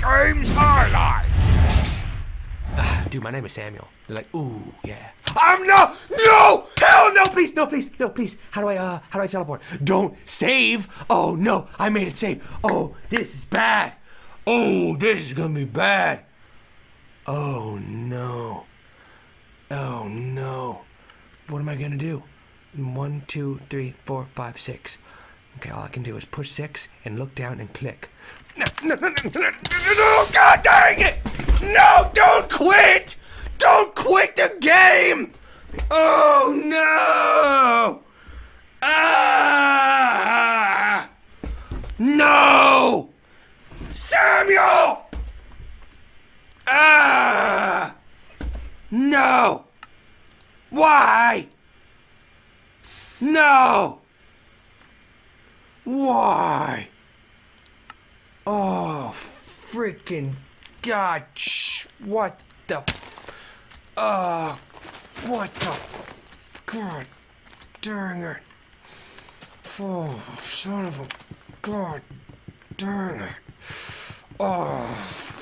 games highlights. Dude, my name is Samuel. They're like, ooh, yeah. I'm no, no, Hell no, please, no, please, no, please. How do I, uh, how do I teleport? Don't save. Oh no, I made it save. Oh, this is bad. Oh, this is gonna be bad. Oh no. Oh no. What am I gonna do? One, two, three, four, five, six. Okay, all I can do is push six and look down and click. no, no, no, no, no, no, God dang it! No, don't quit! Don't quit the game! Oh no! Ah! No! Samuel! Ah! No! Why? No! Why? Oh, freaking God. What the. Oh, what the. God dang it. Oh, son of a. God dang it. Oh,